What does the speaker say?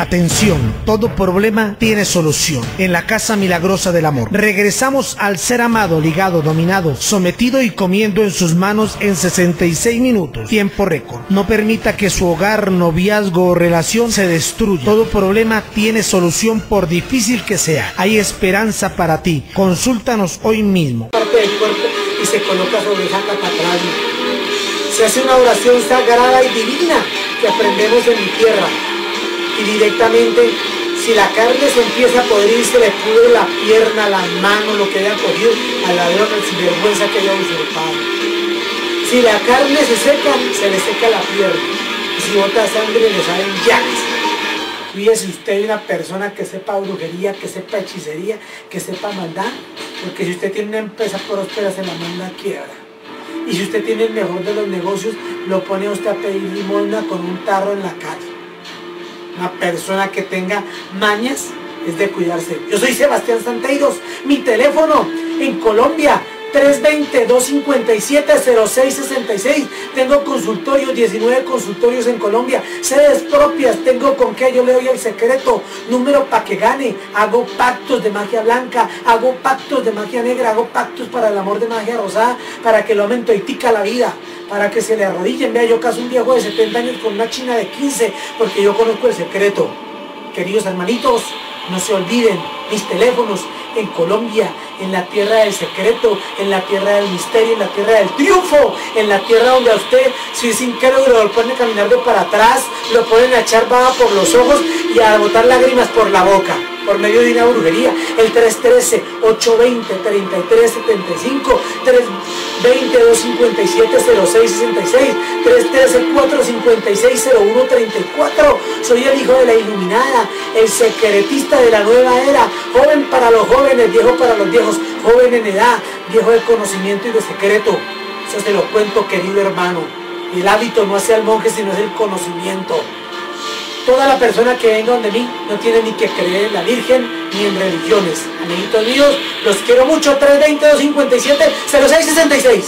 Atención, todo problema tiene solución. En la Casa Milagrosa del Amor. Regresamos al ser amado, ligado, dominado, sometido y comiendo en sus manos en 66 minutos. Tiempo récord. No permita que su hogar, noviazgo o relación se destruya. Todo problema tiene solución por difícil que sea. Hay esperanza para ti. Consúltanos hoy mismo. Parte del cuerpo y se coloca sobre esa cataplasma. Se hace una oración sagrada y divina que aprendemos en mi tierra y directamente si la carne se empieza a podrir, se le pudre la pierna, la mano, lo que haya cogido al ladrón, al sinvergüenza que haya usurpado. Si la carne se seca, se le seca la pierna. Y si bota sangre, le salen llagas. Cuídese usted una persona que sepa brujería, que sepa hechicería, que sepa maldad, porque si usted tiene una empresa próspera, se la manda quiebra. Y si usted tiene el mejor de los negocios, lo pone a usted a pedir limosna con un tarro en la calle una persona que tenga mañas es de cuidarse. Yo soy Sebastián Santeiros, mi teléfono en Colombia 320-257-0666. Tengo consultorios, 19 consultorios en Colombia. Sedes propias, tengo con qué yo le doy el secreto. Número para que gane. Hago pactos de magia blanca, hago pactos de magia negra, hago pactos para el amor de magia rosada, para que lo aumento y tica la vida para que se le arrodillen. Vea, yo caso un viejo de 70 años con una china de 15, porque yo conozco el secreto. Queridos hermanitos, no se olviden mis teléfonos en Colombia, en la tierra del secreto, en la tierra del misterio, en la tierra del triunfo, en la tierra donde a usted, si es incrédulo, lo ponen a caminar de para atrás, lo ponen a echar baba por los ojos y a botar lágrimas por la boca por medio de una brujería. El 313-820-3375, 320-257-0666, 313-456-0134. Soy el hijo de la iluminada, el secretista de la nueva era, joven para los jóvenes, viejo para los viejos, joven en edad, viejo de conocimiento y de secreto. Eso se lo cuento, querido hermano. El hábito no hace al monje, sino es el conocimiento. Toda la persona que venga donde mí no tiene ni que creer en la Virgen ni en religiones. Amiguitos míos, los quiero mucho. 320-257-0666.